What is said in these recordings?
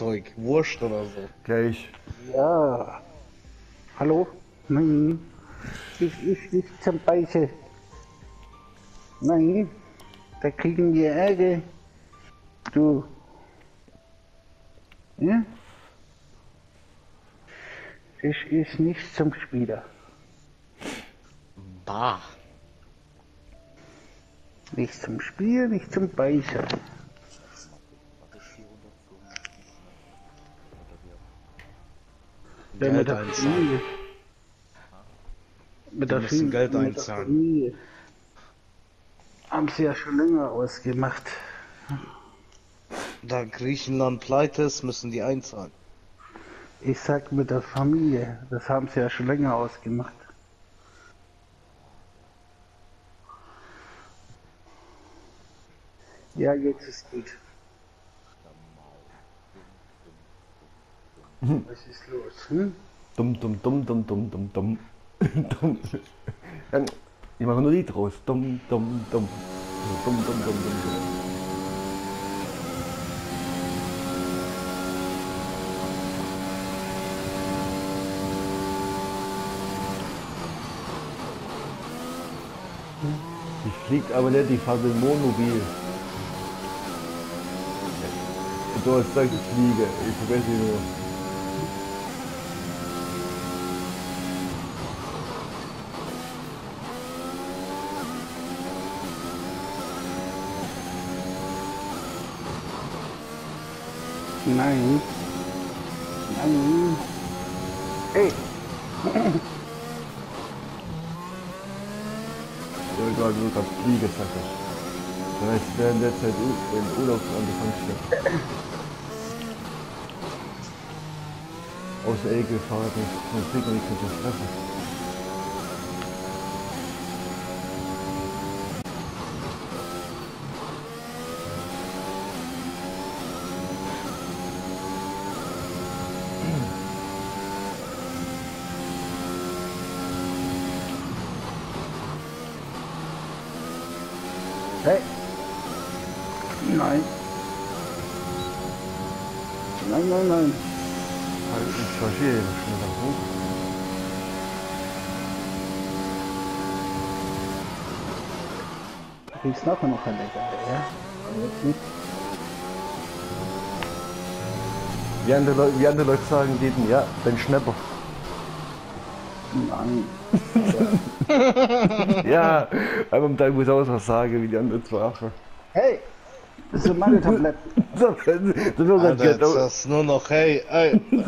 Werkzeug, Wurst oder so. Gleich. Ja. Hallo? Nein. Ich, ich nicht zum Beißen. Nein. Da kriegen wir Ärger. Du. Ja? Das ist nicht zum Spieler. Bah. Nicht zum Spiel, nicht zum Beißen. Mit Geld der einzahlen. Familie. Mit der, müssen Fam- Geld mit der einzahlen. Familie. Haben sie ja schon länger ausgemacht. Da Griechenland pleite ist, müssen die einzahlen. Ich sag mit der Familie. Das haben sie ja schon länger ausgemacht. Ja, jetzt ist gut. Was ist los? Hm? Dumm, dumm, dumm, dumm, dumm, dumm, dumm. ich mache nur Lied raus. Dumm, dumm, dumm. Dumm, dumm, dumm, dumm, dumm. Die fliegt aber nicht, die fährt mit dem Wohnmobil. Du hast gesagt, ich fliege. Ich vergesse nur. Nein. Nein. Ja, gerade nur gerade Fliege gesagt hast. Das heißt, während der Zeit in Urlaub angefangen steht. Außer Ekel, Fahrrad nicht. Man kriegt man nichts mit dem hey. Nein. Nein, nein, nein. Halt, ich chargiere eben schneller hoch. Du kriegst nachher noch ein Lecker, ja? Aber jetzt nicht. Wie andere, Leute, wie andere Leute sagen, denen, ja, dein Schnapper. Nein. Ja, aber am Tag muss ich auch was sagen, wie die anderen zwei Affen. Hey! Das sind meine Tabletten. So, so auch Alter, gerade jetzt gehört, das nur noch, hey, ey.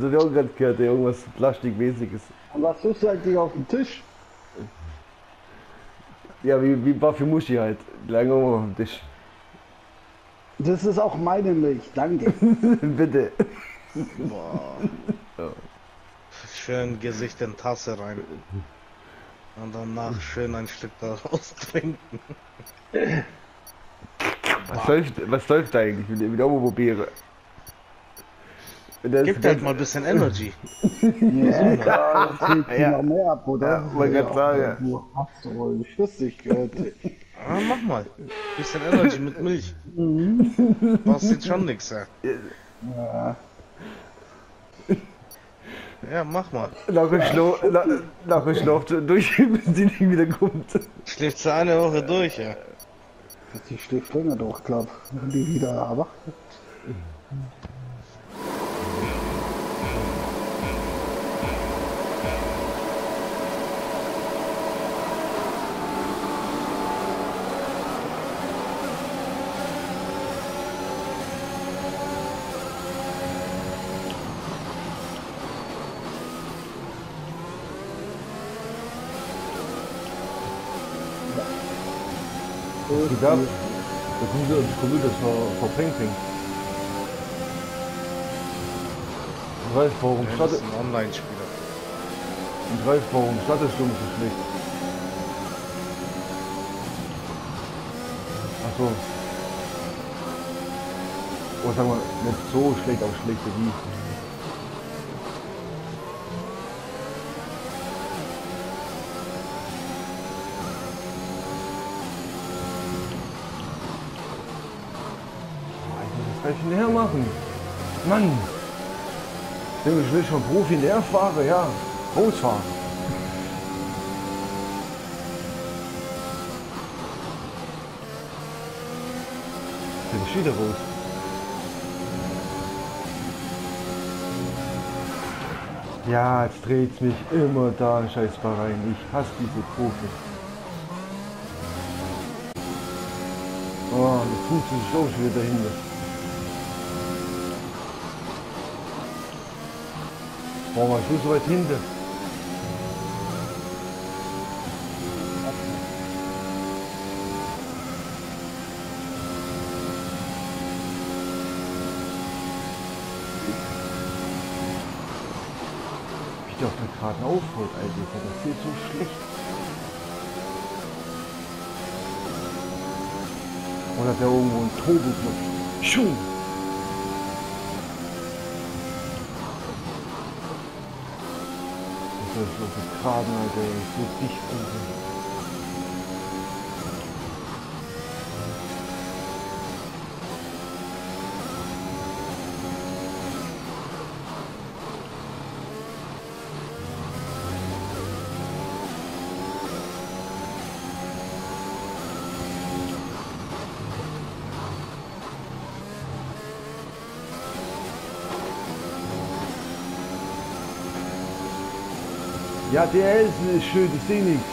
so wir auch gerade gehört, irgendwas Plastikmäßiges. Und was suchst du eigentlich auf dem Tisch? Ja, wie, wie war für Muschi halt. Lange auf dem Tisch. Das ist auch meine Milch, danke. Bitte. Boah. Schön Gesicht in Tasse rein. Und danach schön ein Stück daraus trinken. Was läuft, was läuft da eigentlich mit dem? Das Gib halt mal ein bisschen Energy. Ja, da zählt Ja. noch mehr ab, oder? Ja. Du hast wohl, ich wusste, ich gehört. Ah, mach mal. Bisschen Energy mit Milch. Was jetzt schon nix, ja. Ja. Ja, mach mal. Nachher schläft nach, nachher schläft sie durch, bis sie nicht wieder kommt. Schläft sie eine Woche durch, ja. Die schläft länger durch, glaub. Wenn die wieder erwacht. Geht ab. Da kommt sie, kommt das vor, vor Peng Peng. Ich weiß, warum Das startet, ist ein Online-Spieler. ich weiß, warum startest du so schlecht. Ach so. Oder sagen wir, nicht so schlecht, aber schlechter wie. Ich denn her machen? Mann! Ich will schon Profi in der fahre, ja. Großfahren. Bin ich wieder raus. Ja, jetzt dreht mich immer da scheißbar rein. Ich hasse diese Profi. Oh, jetzt tut sich auch schon wieder dahinter. Warum warst du so weit hinter? Wie der auf der Karten aufholt, Alter. Das geht so schlecht. Oder hat der irgendwo einen Turbo-Knopf? Schuh! Das ist vergraben, Alter. Ist so dicht unten. Ja, der ist ist schön, ich sehe nichts.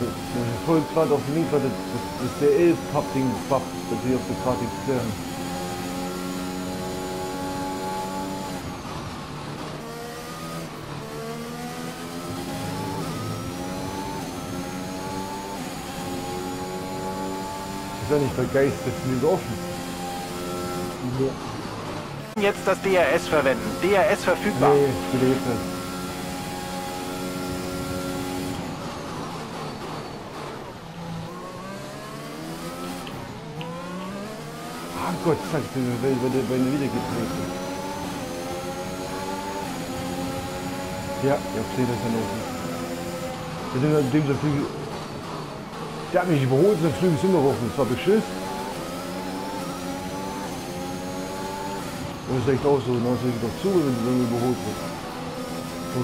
Ich folge gerade auf dem Link, das, das der 11 Pappding, Papp, das ich auf der Karte gesehen. Ist ja nicht begeistert, sind offen. Jetzt das DRS verwenden. DRS verfügbar. Nee, gelesen. Ah Gott, sag ich wenn, wenn, wenn wieder bist. Ja, ich sehe das ja noch. Wir sind dem so viel. Der hat mich überholt, so Flügel sind noch offen. Das war beschiss. Und das ist echt auch so, dann ist doch zu, wenn du dann überholt wird.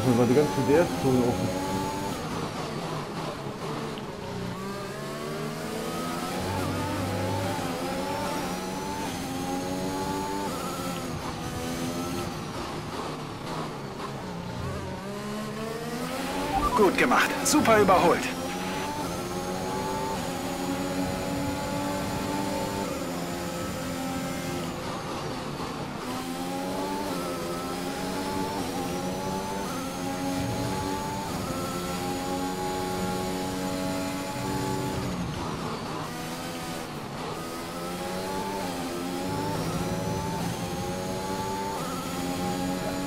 So war die ganze DRS-Zone offen. Gut gemacht. Super überholt.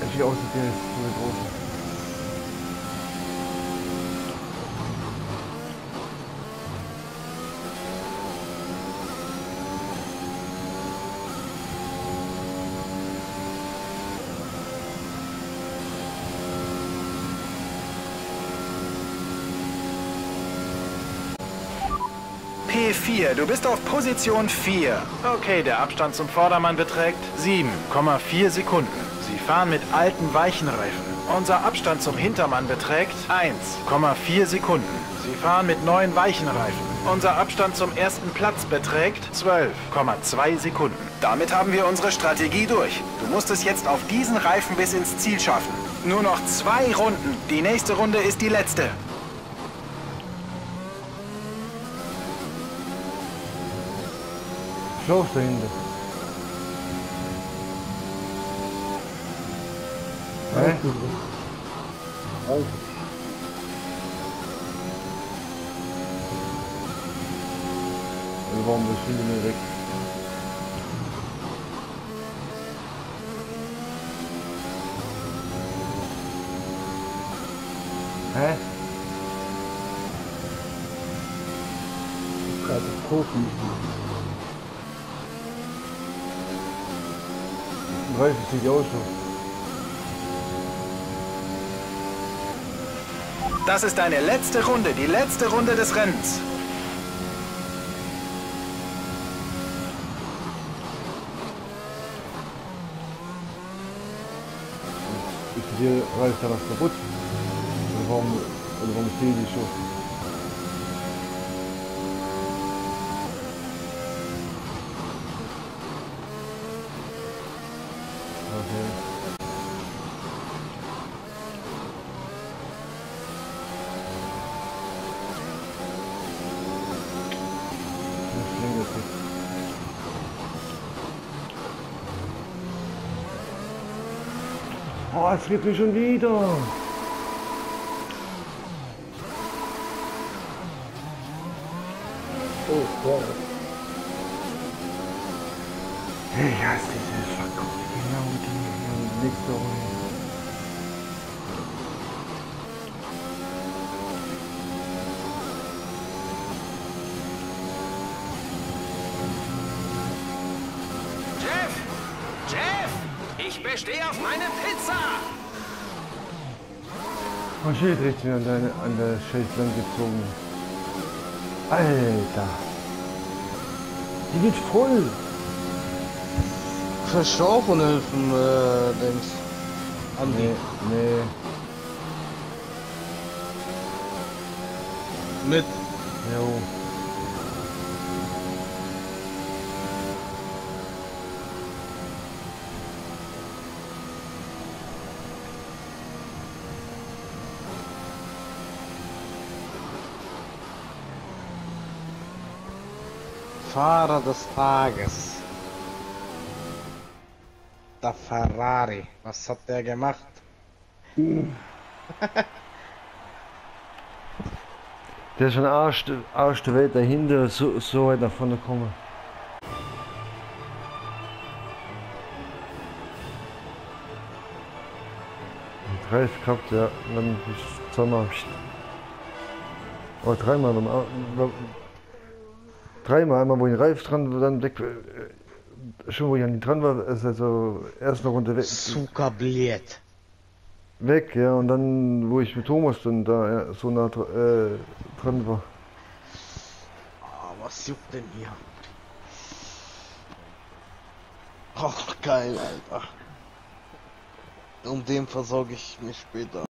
Das sieht aus, als wäre es so groß. P4, du bist auf Position 4. Okay, der Abstand zum Vordermann beträgt 7,4 Sekunden. Sie fahren mit alten weichen Reifen. Unser Abstand zum Hintermann beträgt 1,4 Sekunden. Sie fahren mit neuen weichen Reifen. Unser Abstand zum ersten Platz beträgt 12,2 Sekunden. Damit haben wir unsere Strategie durch. Du musst es jetzt auf diesen Reifen bis ins Ziel schaffen. Nur noch zwei Runden. Die nächste Runde ist die letzte. Schlauch dahinter. Hä? Also warum bist du mir weg? Hä? Katastrophen. Reifen sieht aus Das ist deine letzte Runde, die letzte Runde des Rennens. Hier sehe, reißt da was kaputt. Warum, also warum stehen die schon? Oh, es geht mir schon wieder. Oh, wow. Ich hasse diese verkaufte genau die nächste Runde. Ich bestehe auf meine Pizza! Oh shit, richtig an, deine, an der Schäflein gezogen. Alter. Die geht voll. Du auch Unhilfen, äh, Dings? Andi. Nee, nee. Mit. Jo. Fahrer des Tages. Der Ferrari. Was hat der gemacht? Der ist schon Arsch, der Welt dahinter, so, so weit nach vorne kommen. Reif gehabt, ja, dann bis zweimal. pst. Oh, dreimal, dreimal, einmal wo ich Reif dran war, dann weg, äh, schon wo ich an die dran war, ist also erst eine Runde weg, Suka Bliet. weg, ja, und dann, wo ich mit Thomas dann da ja, so nah äh, dran war. Ah, was juckt denn hier? Ach, geil, Alter. Um den versorge ich mich später.